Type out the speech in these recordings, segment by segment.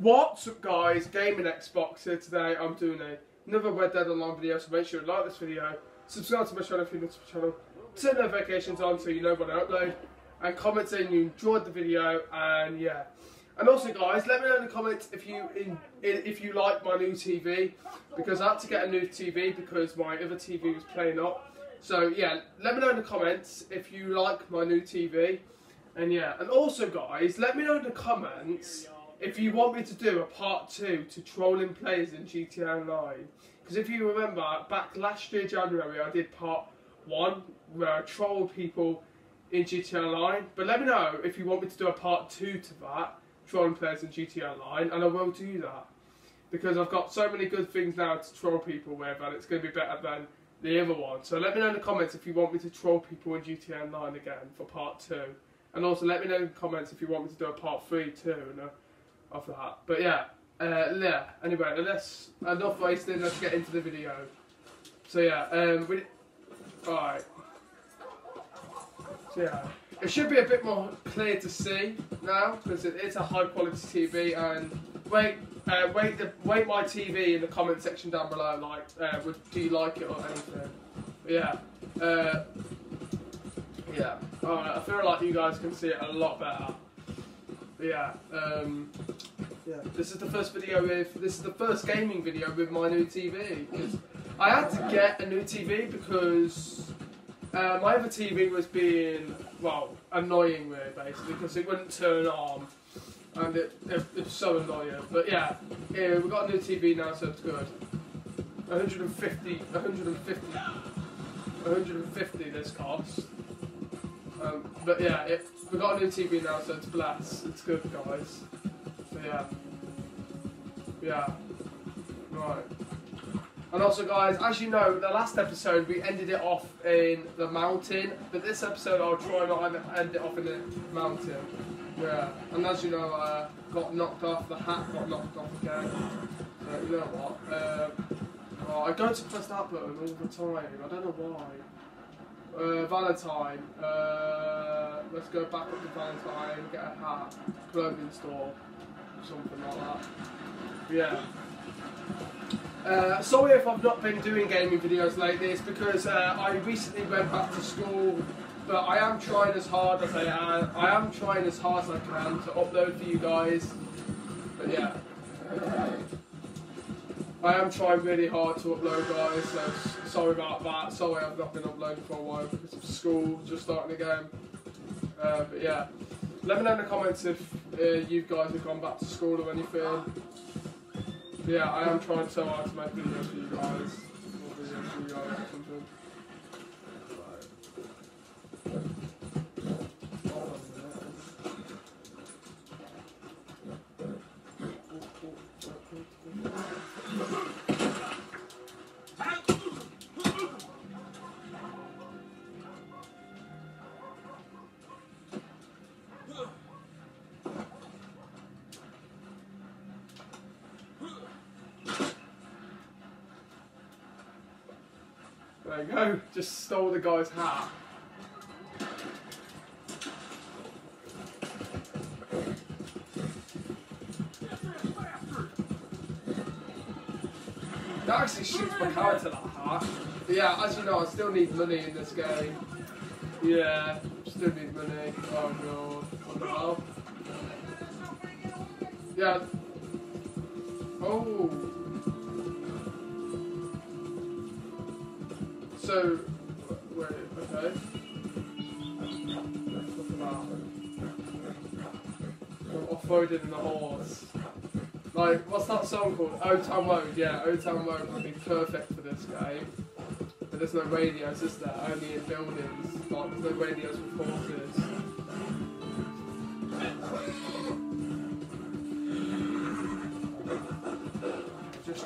What's up guys, Gaming Xbox here today. I'm doing a, another Red Dead Online video, so make sure you like this video, subscribe to my channel if you're new to my channel, turn notifications on so you know when I upload, and comment saying you enjoyed the video, and yeah. And also guys, let me know in the comments if you in, if you like my new TV, because I had to get a new TV because my other TV was playing up. So yeah, let me know in the comments if you like my new TV. And yeah, and also guys, let me know in the comments if you want me to do a part two to trolling players in GTA Online. Because if you remember, back last year January, I did part one where I trolled people in GTA Online. But let me know if you want me to do a part two to that, trolling players in GTA Online, and I will do that. Because I've got so many good things now to troll people with, and it's going to be better than the other one. So let me know in the comments if you want me to troll people in GTA Online again for part two. And also let me know in the comments if you want me to do a part three too and, uh, uh, the that. But yeah, uh, yeah. Anyway, let's enough wasting. Let's get into the video. So yeah, um, we. Alright. So yeah, it should be a bit more clear to see now because it is a high quality TV. And wait, uh, wait, the, wait my TV in the comment section down below. Like, uh, would, do you like it or anything? But yeah. Uh, yeah. Alright, I feel like you guys can see it a lot better. Yeah. Um, yeah. This is the first video with. This is the first gaming video with my new TV. Because I had to get a new TV because uh, my other TV was being well annoying me basically because it wouldn't turn on. And it, it, it was so annoying. But yeah, yeah, we got a new TV now, so it's good. 150, 150, 150 this cost. Um, but yeah, it, we got a new TV now, so it's blessed. It's good, guys. So yeah, yeah, right. And also, guys, as you know, the last episode we ended it off in the mountain, but this episode I'll try not to end it off in the mountain. Yeah, and as you know, uh, got knocked off. The hat got knocked off again. So you know what? Uh, oh, I go to press that button all the time. I don't know why. Uh, Valentine. Uh, let's go back up to Valentine, get a hat, clothing store, something like that. Yeah. Uh, sorry if I've not been doing gaming videos like this because uh, I recently went back to school, but I am trying as hard as I am. I am trying as hard as I can to upload for you guys. But yeah. I am trying really hard to upload guys, so sorry about that. Sorry I've not been uploading for a while because of school just starting again. Uh, but yeah, let me know in the comments if uh, you guys have gone back to school or anything. Yeah, I am trying so hard to make videos for you guys. Videos for you guys. There you go, just stole the guy's hat. That actually shoots my character that hat. But yeah, as you know, I still need money in this game. Yeah, still need money. Oh no. What the? Yeah. Oh. So, wait, okay. Off-roading in the horse. Like, what's that song called? Old Town Road, yeah, Old Town Road would be perfect for this game. But there's no radios, is there? Only in buildings. Like, there's no radios for horses.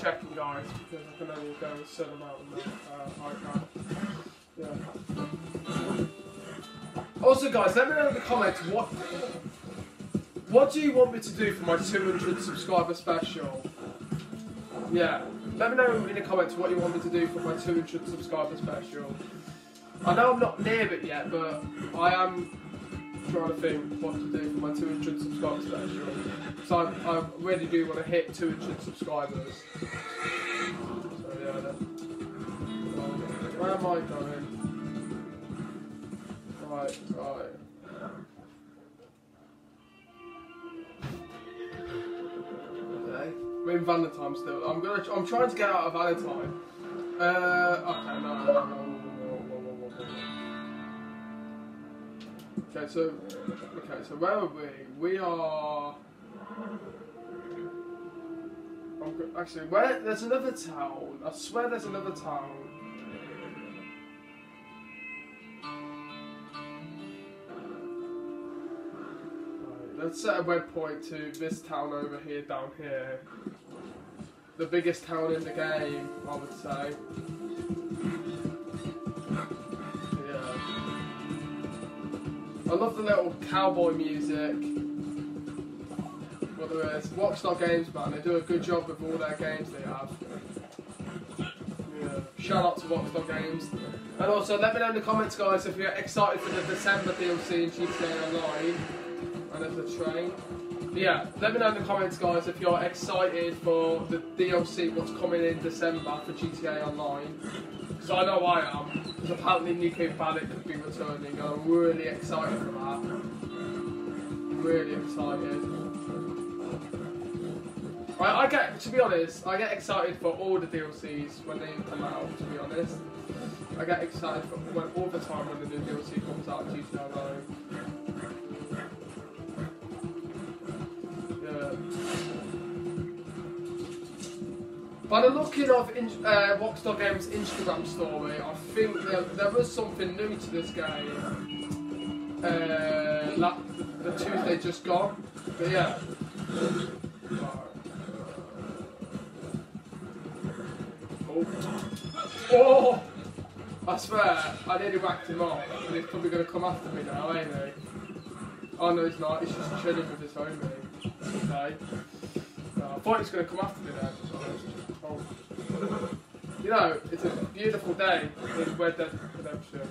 Checking, guys, because I can only go a certain amount of uh, high Yeah. Also, guys, let me know in the comments what what do you want me to do for my 200 subscriber special? Yeah, let me know in the comments what you want me to do for my 200 subscriber special. I know I'm not near it yet, but I am trying to think what to do for my 200 subscribers actually. So I, I really do want to hit 200 subscribers. So yeah. Where am I going? Right, right. Okay. We're in Valentine still. I'm gonna. I'm trying to get out of Valentine. Uh. Okay. No. No. no, no, no, no, no, no. Okay. So. Okay. So where are we? We are. Actually, where? There's another town. I swear there's another town. Right, Let's set a waypoint to this town over here, down here. The biggest town in the game, I would say. I love the little cowboy music. Whether it's Rockstar Games, man, they do a good job with all their games they have. Yeah. Shout out to Rockstar Games. And also, let me know in the comments, guys, if you're excited for the December DLC in GTA Online. And there's a train. But Yeah, let me know in the comments, guys, if you're excited for the DLC, what's coming in December for GTA Online. Because I know I am. Because apparently Nuclear Panic could be returning, I'm really excited for that. Really excited. I, I get, to be honest, I get excited for all the DLCs when they come out. To be honest, I get excited for when, all the time when the new DLC comes out. GTA Online. Yeah. By the looking of in, uh, Rockstar Games' Instagram story, I think that there was something new to this game. Uh, the Tuesday just gone, but yeah. Oh. oh! I swear, I nearly whacked him off, and he's probably going to come after me now, ain't he? Oh no, he's not. He's just chilling with his homie. Okay. No, I thought he was going to come after me then. You know, it's a beautiful day in Redemption.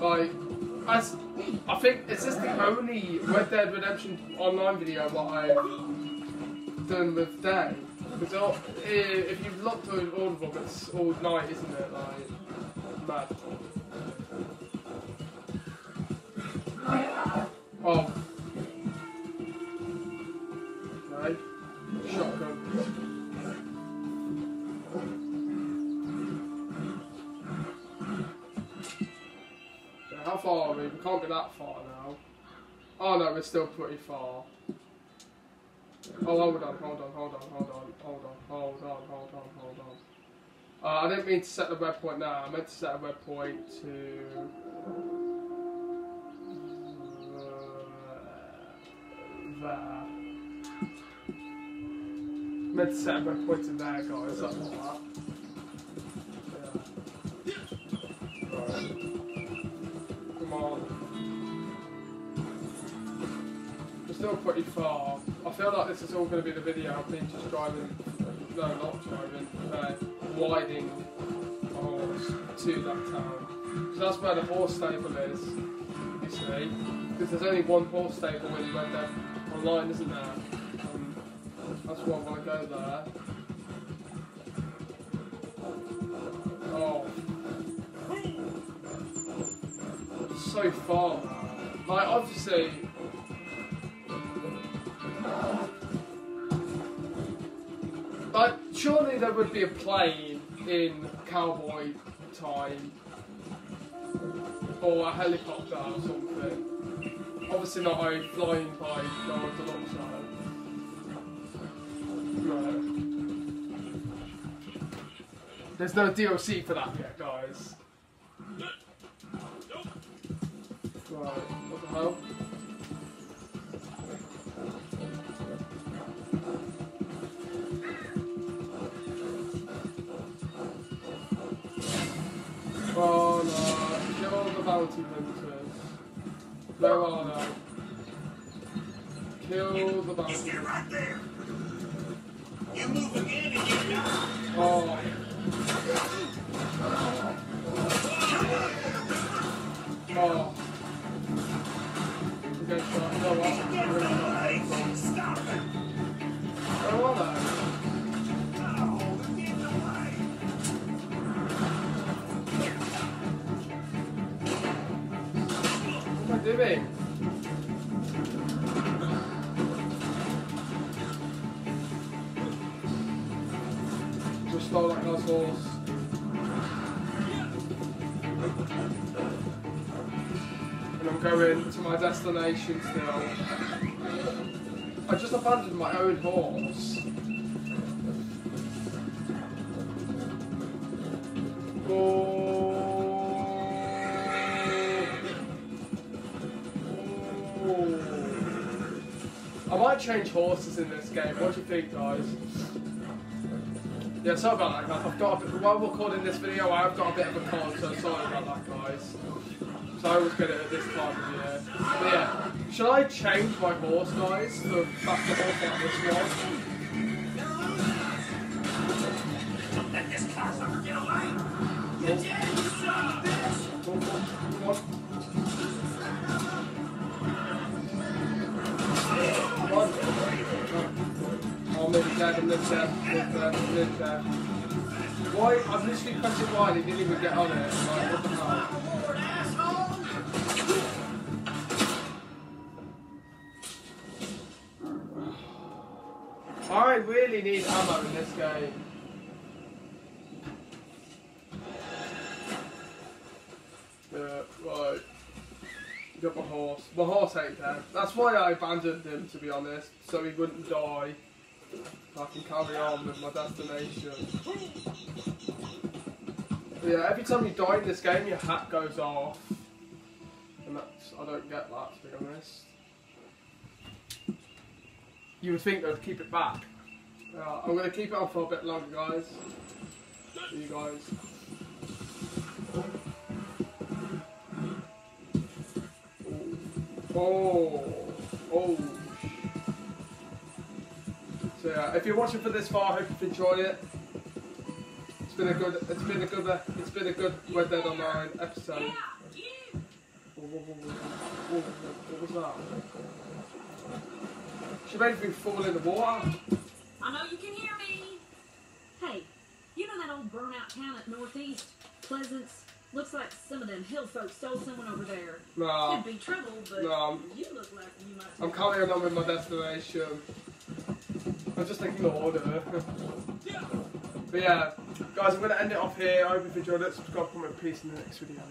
Right. Like, as I think is this the only Red Dead Redemption online video that I've done with Day? Because eh, if you've looked through all of them, it's all night, isn't it? Like, mad. We that far now. Oh no, we're still pretty far. Oh, hold on, hold on, hold on, hold on, hold on, hold on, hold on, hold on. Uh, I didn't mean to set the waypoint now. I meant to set a web point to uh, there. Meant to set a waypoint to there, guys. Something like still pretty far. I feel like this is all going to be the video of me just driving, no, not driving, uh, widing a horse to that town. So that's where the horse stable is, you see. Because there's only one horse stable when you went there online, isn't there? Um, that's why I want to go there. Oh. So far. Like, obviously, surely there would be a plane in cowboy time. Or a helicopter or something. Obviously not a flying by guards alongside. There's no DLC for that yet, guys. Right, what the hell? Faulty Princess. Throw all out. Kill the bounty. You. You move again and you die. Oh. Oh. Okay, so doing? Just stole that guy's horse. And I'm going to my destination still. I just abandoned my own horse. Might change horses in this game. What do you think, guys? Yeah, sorry about that, guys. I've got a bit, while recording this video, I've got a bit of a cold, so sorry about that, guys. So I get it at this time of year. But yeah, should I change my horse, guys, back horse like this one? There, live there. Why? I'm literally pressed it wide, he didn't even get on it. Like, what the hell? I really need ammo in this game. Yeah, right. Got my horse. My horse ain't dead. That's why I abandoned him, to be honest, so he wouldn't die. So I can carry on with my destination. Yeah, every time you die in this game, your hat goes off. And that's, I don't get that, to be honest. You would think they'd keep it back. I'm going to keep it on for a bit longer, guys. See you guys. Oh, oh. oh. So yeah, if you're watching for this far, I hope you've enjoyed it. It's been a good, it's been a good, uh, it's been a good Red Dead Online episode. What was that? She made me fall in the water. I know you can hear me. Hey, you know that old burnout town at Northeast? Pleasance? Looks like some of them hill folks stole someone over there. Nah, Could be trouble, but No, you look like you might. I'm carrying on with my destination. I'm just ignored her. but yeah, guys, I'm going to end it off here. I hope you've enjoyed it. Subscribe, comment, peace in the next video.